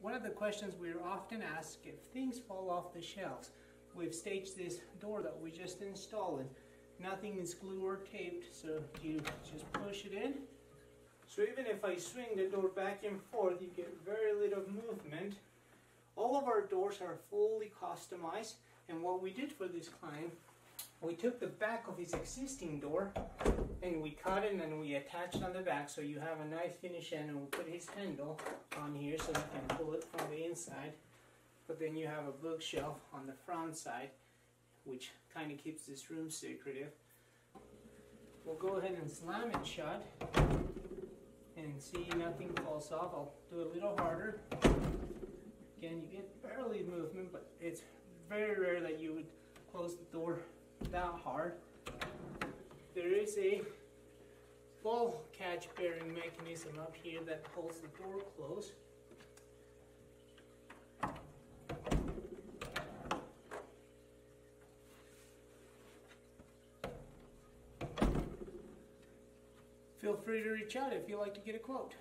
one of the questions we're often asked if things fall off the shelves. We've staged this door that we just installed. Nothing is glue or taped, so you just push it in. So even if I swing the door back and forth, you get very little movement. All of our doors are fully customized, and what we did for this client, we took the back of his existing door and we cut it and we attached on the back so you have a nice finish and we'll put his handle on here so you can inside but then you have a bookshelf on the front side which kind of keeps this room secretive. We'll go ahead and slam it shut. And see nothing falls off. I'll do it a little harder. Again you get barely movement but it's very rare that you would close the door that hard. There is a ball catch bearing mechanism up here that holds the door closed. Feel free to reach out if you'd like to get a quote.